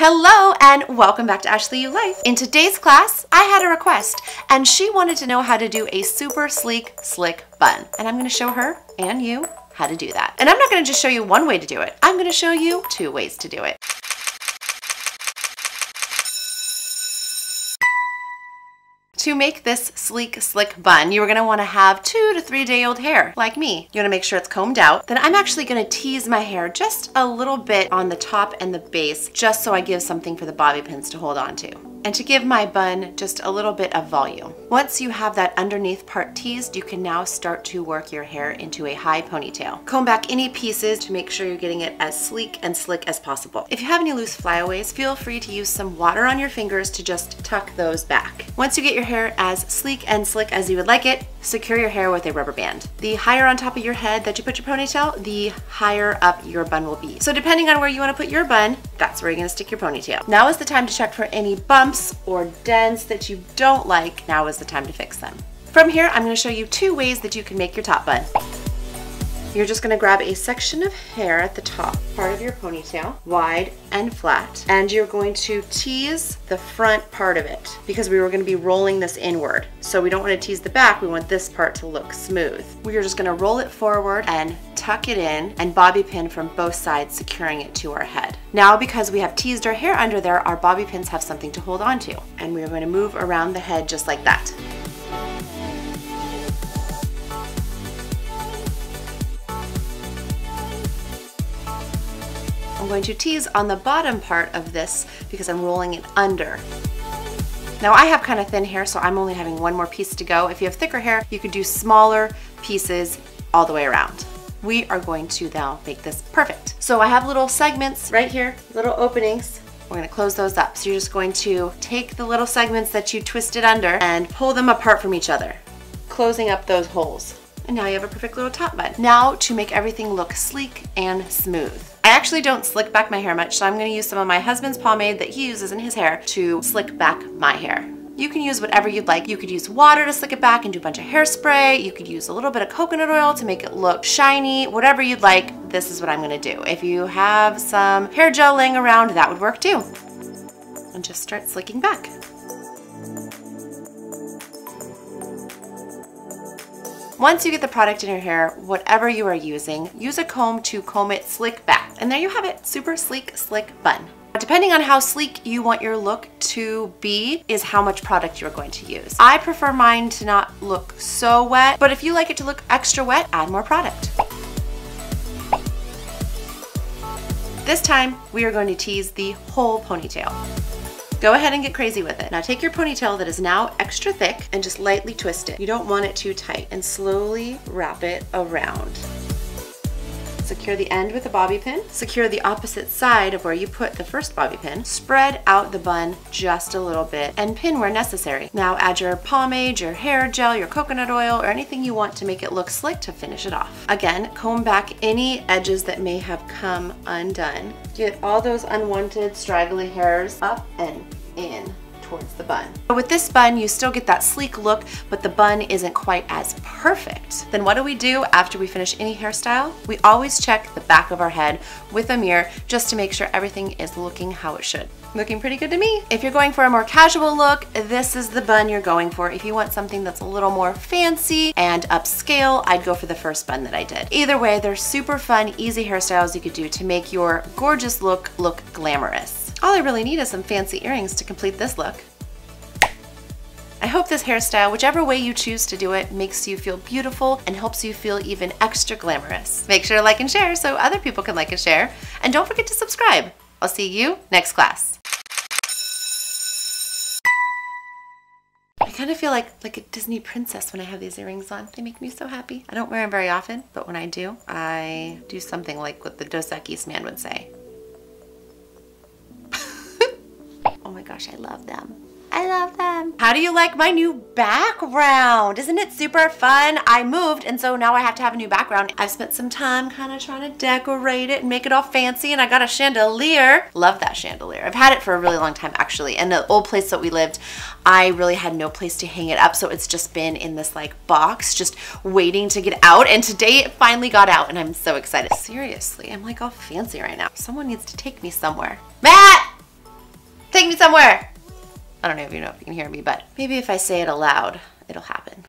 Hello and welcome back to Ashley U Life. In today's class, I had a request and she wanted to know how to do a super sleek, slick bun. And I'm gonna show her and you how to do that. And I'm not gonna just show you one way to do it. I'm gonna show you two ways to do it. To make this sleek, slick bun, you are gonna wanna have two to three day old hair, like me. You wanna make sure it's combed out. Then I'm actually gonna tease my hair just a little bit on the top and the base, just so I give something for the bobby pins to hold on to and to give my bun just a little bit of volume. Once you have that underneath part teased, you can now start to work your hair into a high ponytail. Comb back any pieces to make sure you're getting it as sleek and slick as possible. If you have any loose flyaways, feel free to use some water on your fingers to just tuck those back. Once you get your hair as sleek and slick as you would like it, secure your hair with a rubber band. The higher on top of your head that you put your ponytail, the higher up your bun will be. So depending on where you want to put your bun, that's where you're to stick your ponytail. Now is the time to check for any bumps or dents that you don't like. Now is the time to fix them. From here, I'm to show you two ways that you can make your top bun. You're just gonna grab a section of hair at the top part of your ponytail, wide and flat, and you're going to tease the front part of it because we were gonna be rolling this inward. So we don't wanna tease the back, we want this part to look smooth. We are just gonna roll it forward and tuck it in and bobby pin from both sides, securing it to our head. Now, because we have teased our hair under there, our bobby pins have something to hold on to. And we're gonna move around the head just like that. I'm going to tease on the bottom part of this because I'm rolling it under. Now I have kind of thin hair, so I'm only having one more piece to go. If you have thicker hair, you could do smaller pieces all the way around. We are going to now make this perfect. So I have little segments right here, little openings. We're gonna close those up. So you're just going to take the little segments that you twisted under and pull them apart from each other, closing up those holes. And now you have a perfect little top bun. Now to make everything look sleek and smooth. Actually don't slick back my hair much, so I'm gonna use some of my husband's pomade that he uses in his hair to slick back my hair. You can use whatever you'd like. You could use water to slick it back and do a bunch of hairspray. You could use a little bit of coconut oil to make it look shiny, whatever you'd like. This is what I'm gonna do. If you have some hair gel laying around, that would work too. And just start slicking back. Once you get the product in your hair, whatever you are using, use a comb to comb it slick back. And there you have it, super sleek, slick bun. Depending on how sleek you want your look to be is how much product you're going to use. I prefer mine to not look so wet, but if you like it to look extra wet, add more product. This time, we are going to tease the whole ponytail. Go ahead and get crazy with it. Now take your ponytail that is now extra thick and just lightly twist it. You don't want it too tight and slowly wrap it around. Secure the end with a bobby pin. Secure the opposite side of where you put the first bobby pin. Spread out the bun just a little bit and pin where necessary. Now add your pomade, your hair gel, your coconut oil, or anything you want to make it look slick to finish it off. Again, comb back any edges that may have come undone. Get all those unwanted straggly hairs up and in towards the bun. But with this bun, you still get that sleek look, but the bun isn't quite as perfect. Then what do we do after we finish any hairstyle? We always check the back of our head with a mirror just to make sure everything is looking how it should. Looking pretty good to me. If you're going for a more casual look, this is the bun you're going for. If you want something that's a little more fancy and upscale, I'd go for the first bun that I did. Either way, they're super fun, easy hairstyles you could do to make your gorgeous look look glamorous. All I really need is some fancy earrings to complete this look. I hope this hairstyle, whichever way you choose to do it, makes you feel beautiful and helps you feel even extra glamorous. Make sure to like and share so other people can like and share. And don't forget to subscribe. I'll see you next class. I kind of feel like like a Disney princess when I have these earrings on. They make me so happy. I don't wear them very often, but when I do, I do something like what the Dos Equis man would say. Oh my gosh, I love them. I love them. How do you like my new background? Isn't it super fun? I moved and so now I have to have a new background. I've spent some time kind of trying to decorate it and make it all fancy and I got a chandelier. Love that chandelier. I've had it for a really long time actually. And the old place that we lived, I really had no place to hang it up so it's just been in this like box just waiting to get out and today it finally got out and I'm so excited. Seriously, I'm like all fancy right now. Someone needs to take me somewhere. Matt! Somewhere. I don't know if you know if you can hear me, but maybe if I say it aloud, it'll happen.